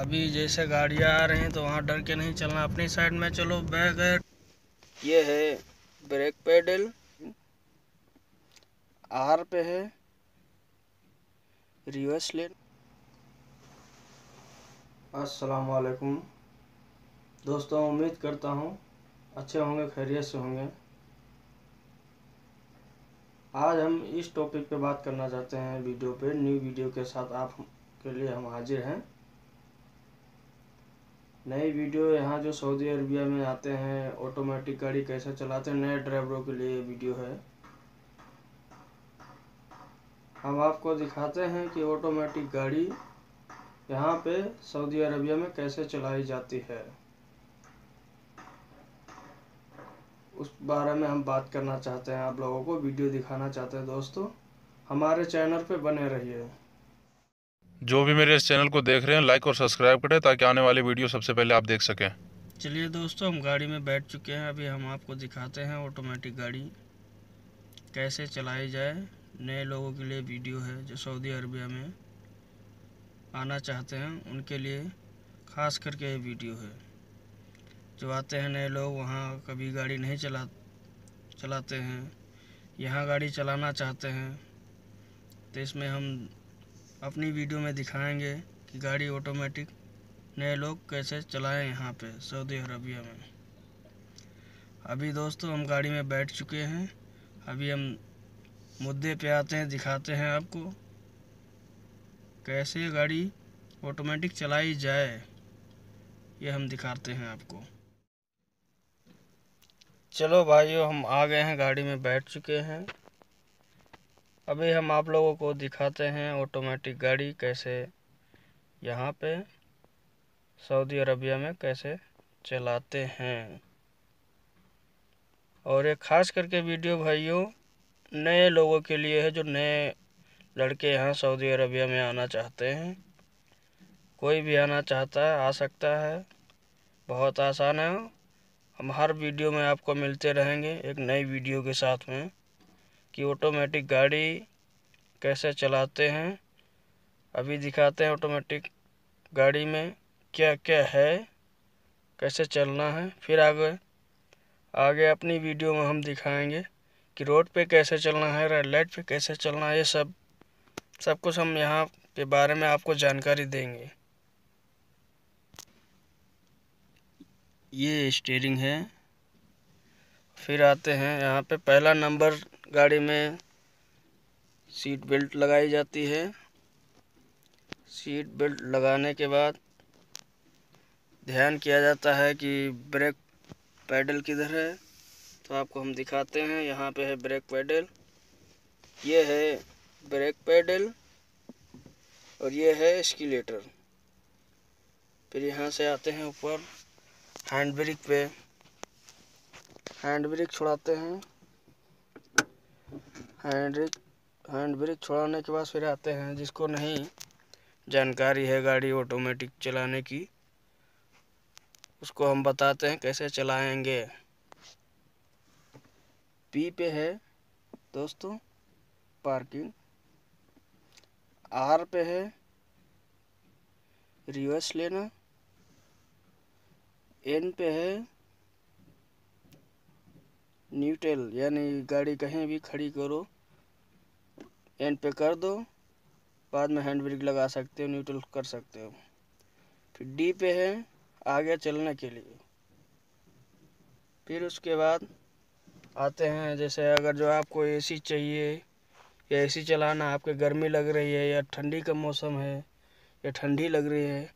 अभी जैसे गाड़ियाँ आ रही हैं तो वहाँ डर के नहीं चलना। अपनी साइड में चलो बैक है। ये है ब्रेक पेडल आर पे है रिवर्स लेन अस्सलाम वालेकुम दोस्तों उम्मीद करता हूँ अच्छे होंगे खैरियत से होंगे। आज हम इस टॉपिक पे बात करना चाहते हैं वीडियो पे। न्यू वीडियो के साथ आप के लिए हम हाजिर हैं। नई वीडियो यहाँ जो सऊदी अरबिया में आते हैं ऑटोमेटिक गाड़ी कैसे चलाते हैं, नए ड्राइवरों के लिए वीडियो है। हम आपको दिखाते हैं कि ऑटोमेटिक गाड़ी यहाँ पे सऊदी अरबिया में कैसे चलाई जाती है। उस बारे में हम बात करना चाहते हैं, आप लोगों को वीडियो दिखाना चाहते हैं। दोस्तों, हमारे चैनल पे बने रहिए। जो भी मेरे इस चैनल को देख रहे हैं लाइक और सब्सक्राइब करें ताकि आने वाली वीडियो सबसे पहले आप देख सकें। चलिए दोस्तों, हम गाड़ी में बैठ चुके हैं। अभी हम आपको दिखाते हैं ऑटोमेटिक गाड़ी कैसे चलाई जाए। नए लोगों के लिए वीडियो है जो सऊदी अरबिया में आना चाहते हैं। उनके लिए ख़ास करके ये वीडियो है। जो आते हैं नए लोग, वहाँ कभी गाड़ी नहीं चला, चलाते हैं। यहाँ गाड़ी चलाना चाहते हैं तो इसमें हम अपनी वीडियो में दिखाएँगे कि गाड़ी ऑटोमेटिक नए लोग कैसे चलाएँ यहाँ पे, सऊदी अरबिया में। अभी दोस्तों हम गाड़ी में बैठ चुके हैं। अभी हम मुद्दे पे आते हैं, दिखाते हैं आपको कैसे गाड़ी ऑटोमेटिक चलाई जाए। ये हम दिखाते हैं आपको। चलो भाइयों, हम आ गए हैं, गाड़ी में बैठ चुके हैं। अभी हम आप लोगों को दिखाते हैं ऑटोमेटिक गाड़ी कैसे यहाँ पे सऊदी अरबिया में कैसे चलाते हैं। और एक ख़ास करके वीडियो भाइयों, नए लोगों के लिए है जो नए लड़के यहाँ सऊदी अरबिया में आना चाहते हैं। कोई भी आना चाहता है, आ सकता है। बहुत आसान है। हम हर वीडियो में आपको मिलते रहेंगे एक नई वीडियो के साथ में। कि ऑटोमेटिक गाड़ी कैसे चलाते हैं। अभी दिखाते हैं ऑटोमेटिक गाड़ी में क्या क्या है, कैसे चलना है। फिर आगे आगे अपनी वीडियो में हम दिखाएँगे कि रोड पे कैसे चलना है रेड लाइट पे कैसे चलना है, ये सब सब कुछ हम यहाँ के बारे में आपको जानकारी देंगे। ये स्टेयरिंग है। फिर आते हैं यहाँ पे, पहला नंबर गाड़ी में सीट बेल्ट लगाई जाती है। सीट बेल्ट लगाने के बाद ध्यान किया जाता है कि ब्रेक पैडल किधर है। तो आपको हम दिखाते हैं, यहाँ पे है ब्रेक पैडल, ये है ब्रेक पैडल और ये है स्कीलेटर फिर यहाँ से आते हैं ऊपर, हैंड ब्रेक पे, हैंड ब्रेक छुड़ाते हैं। हैंड हैंड ब्रेक छोड़ाने के बाद फिर आते हैं, जिसको नहीं जानकारी है गाड़ी ऑटोमेटिक चलाने की, उसको हम बताते हैं कैसे चलाएँगे। पी पे है दोस्तों पार्किंग आर पे है रिवर्स लेना। एन पे है न्यूट्रल यानी गाड़ी कहीं भी खड़ी करो। एन पे कर दो, बाद में हैंड ब्रेक लगा सकते हो न्यूट्रल कर सकते हो। फिर डी पे है, आगे चलने के लिए। फिर उसके बाद आते हैं, जैसे अगर जो आपको एसी चाहिए, या एसी चलाना आपके गर्मी लग रही है, या ठंडी का मौसम है, या ठंडी लग रही है,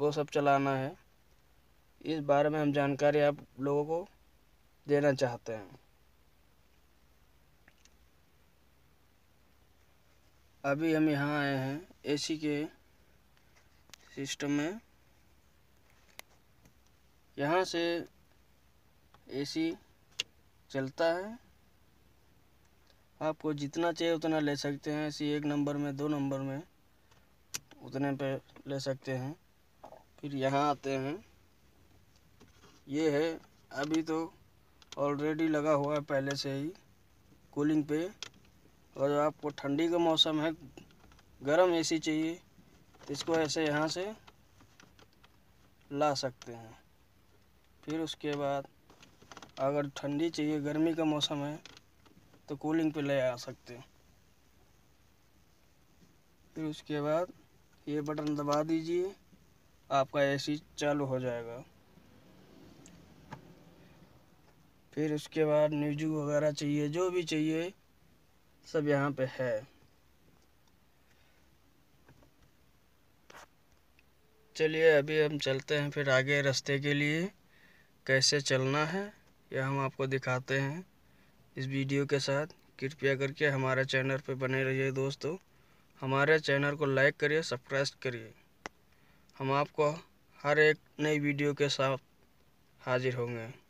वो सब चलाना है। इस बारे में हम जानकारी आप लोगों को देना चाहते हैं। अभी हम यहाँ आए हैं एसी के सिस्टम में। यहाँ से एसी चलता है। आपको जितना चाहिए उतना ले सकते हैं। एसी एक नंबर में, दो नंबर में उतने पे ले सकते हैं। फिर यहाँ आते हैं। ये है, अभी तो ऑलरेडी लगा हुआ है पहले से ही कूलिंग पे। और आपको ठंडी का मौसम है, गर्म एसी चाहिए, इसको ऐसे यहाँ से ला सकते हैं। फिर उसके बाद, अगर ठंडी चाहिए, गर्मी का मौसम है तो कूलिंग पे ले आ सकते हैं। फिर उसके बाद, ये बटन दबा दीजिए, आपका एसी चालू हो जाएगा। फिर उसके बाद म्यूज़िक वगैरह चाहिए, जो भी चाहिए, सब यहाँ पे है। चलिए, अभी हम चलते हैं फिर आगे रास्ते के लिए, कैसे चलना है यह हम आपको दिखाते हैं इस वीडियो के साथ। कृपया करके हमारे चैनल पर बने रहिए दोस्तों। हमारे चैनल को लाइक करिए, सब्सक्राइब करिए। हम आपको हर एक नई वीडियो के साथ हाजिर होंगे।